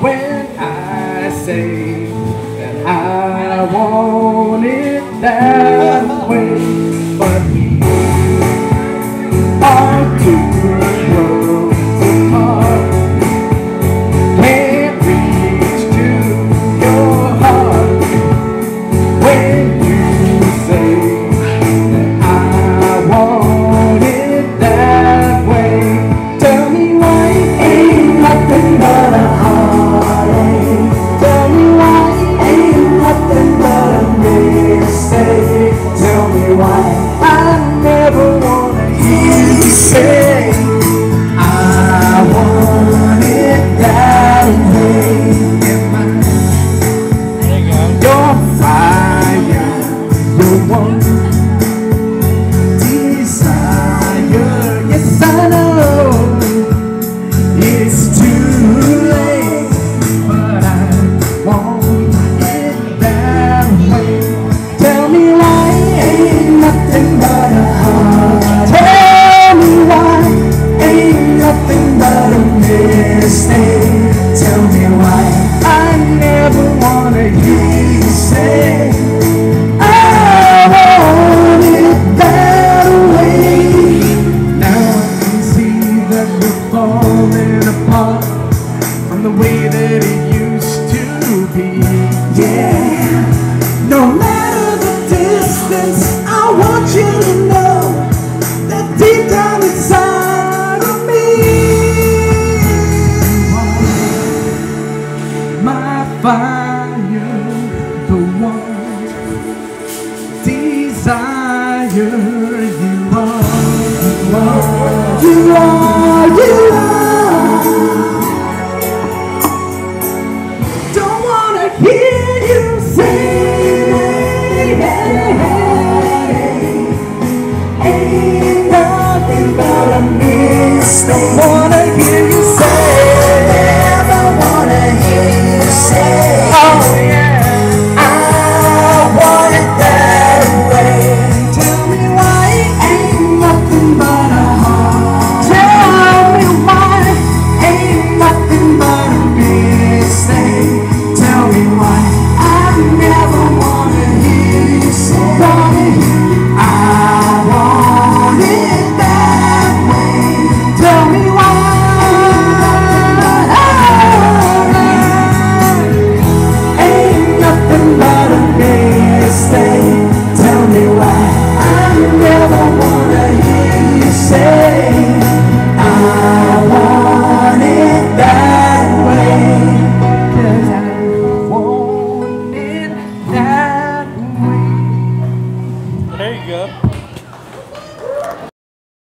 when I say that I want it that make I want it that way Now I can see that we're falling apart From the way that it used to be Yeah No matter the distance I want you to know That deep down inside my fire. Don't wanna hear you say, hey, hey, hey.